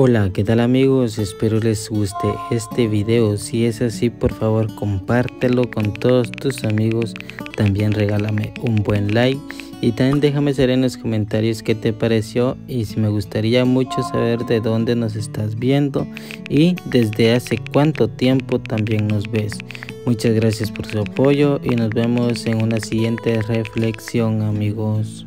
Hola, ¿qué tal amigos? Espero les guste este video. Si es así, por favor compártelo con todos tus amigos. También regálame un buen like y también déjame saber en los comentarios qué te pareció y si me gustaría mucho saber de dónde nos estás viendo y desde hace cuánto tiempo también nos ves. Muchas gracias por su apoyo y nos vemos en una siguiente reflexión amigos.